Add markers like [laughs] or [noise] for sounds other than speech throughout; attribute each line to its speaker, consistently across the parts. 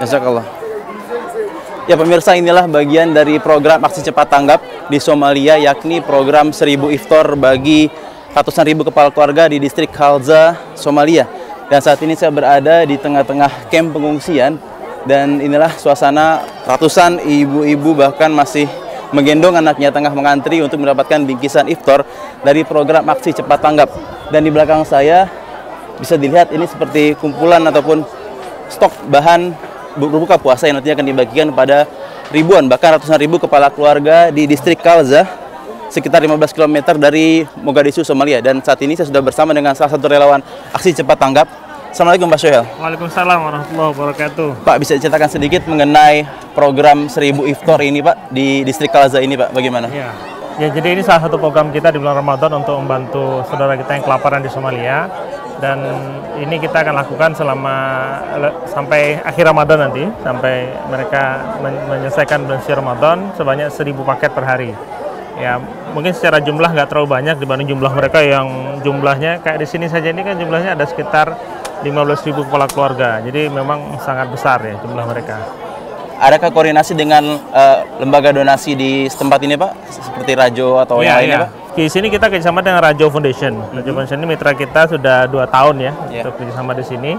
Speaker 1: Jazakallah. Ya pemirsa inilah bagian dari program aksi cepat tanggap di Somalia yakni program seribu iftar bagi ratusan ribu kepala keluarga di distrik Halza, Somalia. Dan saat ini saya berada di tengah-tengah kamp pengungsian dan inilah suasana ratusan ibu-ibu bahkan masih menggendong anaknya tengah mengantri untuk mendapatkan bingkisan iftar dari program aksi cepat tanggap. Dan di belakang saya bisa dilihat ini seperti kumpulan ataupun stok bahan berbuka puasa yang nantinya akan dibagikan pada ribuan bahkan ratusan ribu kepala keluarga di distrik Kalza sekitar 15 km dari Mogadishu, Somalia. Dan saat ini saya sudah bersama dengan salah satu relawan aksi cepat tanggap. Assalamualaikum Pak Sohel.
Speaker 2: Waalaikumsalam warahmatullahi wabarakatuh.
Speaker 1: Pak bisa diceritakan sedikit mengenai program 1000 iftar ini Pak di distrik Kalza ini Pak bagaimana?
Speaker 2: Ya. Ya, jadi ini salah satu program kita di bulan Ramadan untuk membantu saudara kita yang kelaparan di Somalia. Dan ini kita akan lakukan selama sampai akhir Ramadan nanti sampai mereka menyelesaikan bulan Ramadan sebanyak 1000 paket per hari. Ya mungkin secara jumlah nggak terlalu banyak dibanding jumlah mereka yang jumlahnya kayak di sini saja ini kan jumlahnya ada sekitar 15.000 kepala keluarga. Jadi memang sangat besar ya jumlah mereka
Speaker 1: Adakah koordinasi dengan uh, lembaga donasi di tempat ini Pak seperti Rajo atau
Speaker 2: ya,
Speaker 1: yang lainnya
Speaker 2: ya.
Speaker 1: Pak?
Speaker 2: Di sini kita kerjasama dengan Rajo Foundation. Rajo Foundation ini mitra kita sudah dua tahun ya yeah. untuk kerjasama di sini.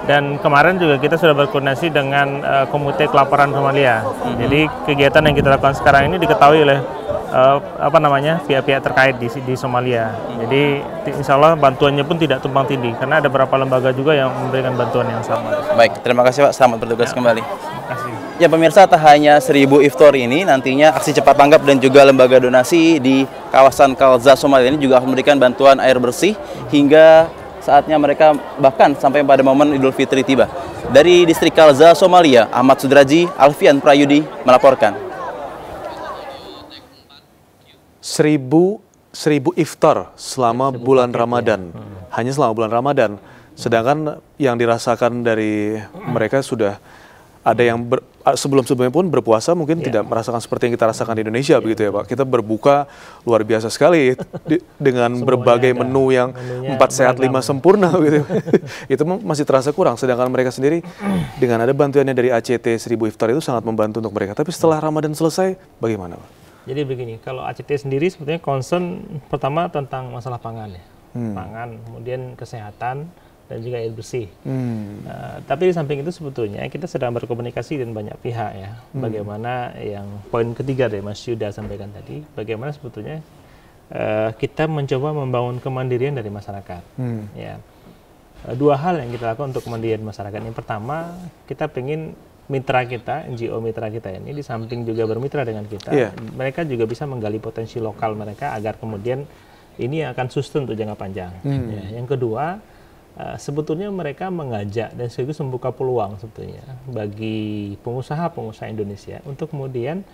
Speaker 2: Dan kemarin juga kita sudah berkoordinasi dengan uh, Komite Kelaparan Somalia. Mm-hmm. Jadi kegiatan yang kita lakukan sekarang ini diketahui oleh uh, apa namanya pihak-pihak terkait di, di Somalia. Mm-hmm. Jadi insya Allah bantuannya pun tidak tumpang tindih karena ada beberapa lembaga juga yang memberikan bantuan yang sama.
Speaker 1: Baik, terima kasih Pak. Selamat bertugas
Speaker 2: ya.
Speaker 1: kembali.
Speaker 2: Terima kasih.
Speaker 1: Ya pemirsa, tak hanya seribu iftar ini, nantinya aksi cepat tanggap dan juga lembaga donasi di kawasan Kalza Somalia ini juga akan memberikan bantuan air bersih hingga saatnya mereka bahkan sampai pada momen Idul Fitri tiba. Dari distrik Kalza, Somalia, Ahmad Sudraji, Alfian Prayudi melaporkan.
Speaker 3: Seribu, seribu iftar selama bulan Ramadan. Ya. Hmm. Hanya selama bulan Ramadan. Sedangkan yang dirasakan dari mereka sudah ada yang ber, sebelum-sebelumnya pun berpuasa mungkin yeah. tidak merasakan seperti yang kita rasakan di Indonesia yeah. begitu ya Pak. Kita berbuka luar biasa sekali di, dengan Semuanya berbagai ada. menu yang empat sehat lima sempurna [laughs] gitu. itu masih terasa kurang. Sedangkan mereka sendiri dengan ada bantuannya dari ACT Seribu Iftar itu sangat membantu untuk mereka. Tapi setelah Ramadan selesai bagaimana Pak?
Speaker 2: Jadi begini, kalau ACT sendiri sebetulnya concern pertama tentang masalah pangan ya. Hmm. Pangan, kemudian kesehatan, dan juga air bersih. Hmm. Uh, tapi di samping itu sebetulnya kita sedang berkomunikasi dengan banyak pihak ya. Hmm. Bagaimana yang poin ketiga dari Mas Yuda sampaikan tadi, bagaimana sebetulnya uh, kita mencoba membangun kemandirian dari masyarakat. Hmm. Ya. Uh, dua hal yang kita lakukan untuk kemandirian masyarakat. Yang pertama, kita ingin mitra kita, NGO mitra kita ini di samping juga bermitra dengan kita, yeah. mereka juga bisa menggali potensi lokal mereka agar kemudian ini akan sustain untuk jangka panjang. Hmm. Ya. Yang kedua, Uh, sebetulnya mereka mengajak dan sekaligus membuka peluang sebetulnya bagi pengusaha-pengusaha Indonesia untuk kemudian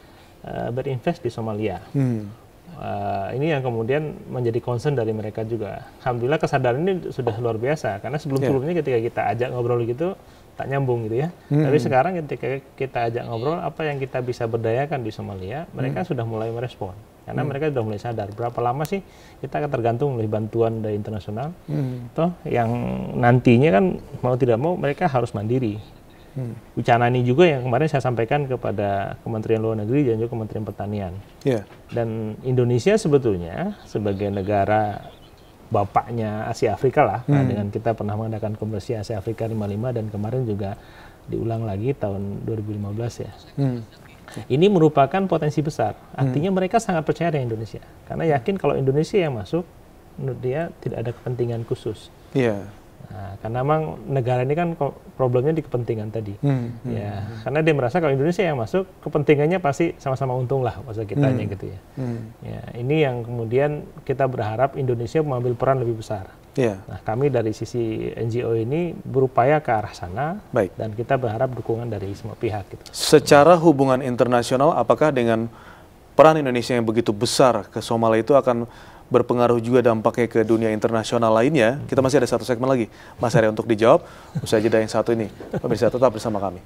Speaker 2: uh, berinvest di Somalia. Hmm. Uh, ini yang kemudian menjadi concern dari mereka juga. Alhamdulillah kesadaran ini sudah luar biasa karena sebelum-sebelumnya yeah. ketika kita ajak ngobrol gitu tak nyambung gitu ya. Hmm. Tapi sekarang ketika kita ajak ngobrol apa yang kita bisa berdayakan di Somalia, mereka hmm. sudah mulai merespon. Karena hmm. mereka sudah mulai sadar berapa lama sih kita akan tergantung oleh bantuan dari internasional. Hmm. Toh yang nantinya kan mau tidak mau mereka harus mandiri. Hmm. Ucana ini juga yang kemarin saya sampaikan kepada Kementerian Luar Negeri dan juga Kementerian Pertanian. Yeah. Dan Indonesia sebetulnya sebagai negara bapaknya Asia Afrika lah. Nah, hmm. Nah, dengan kita pernah mengadakan konversi Asia Afrika 55 dan kemarin juga diulang lagi tahun 2015 ya. Hmm. Ini merupakan potensi besar. Artinya hmm. mereka sangat percaya dengan Indonesia. Karena yakin kalau Indonesia yang masuk, menurut dia tidak ada kepentingan khusus. Iya. Yeah. Nah, karena memang negara ini kan problemnya di kepentingan tadi. Hmm, hmm, ya, hmm. karena dia merasa kalau Indonesia yang masuk, kepentingannya pasti sama-sama untung lah masa kita hmm, gitu ya. Hmm. Ya, ini yang kemudian kita berharap Indonesia mengambil peran lebih besar. Yeah. Nah, kami dari sisi NGO ini berupaya ke arah sana, Baik. dan kita berharap dukungan dari semua pihak. Gitu.
Speaker 3: Secara hubungan internasional, apakah dengan peran Indonesia yang begitu besar ke Somalia itu akan berpengaruh juga dampaknya ke dunia internasional lainnya. Kita masih ada satu segmen lagi, Mas Arya untuk dijawab. Usai jeda yang satu ini, pemirsa tetap bersama kami.